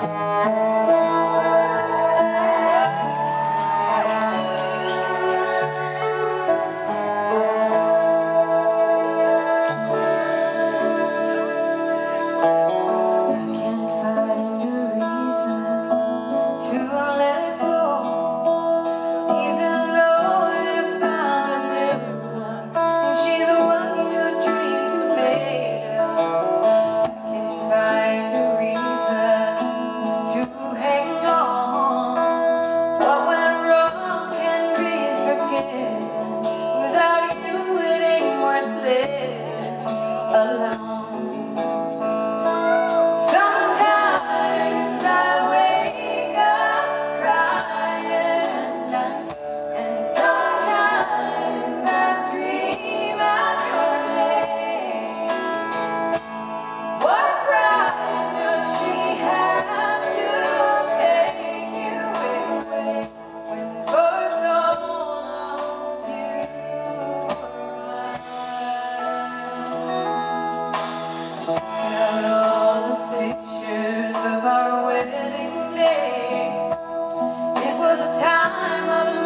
Música time of life.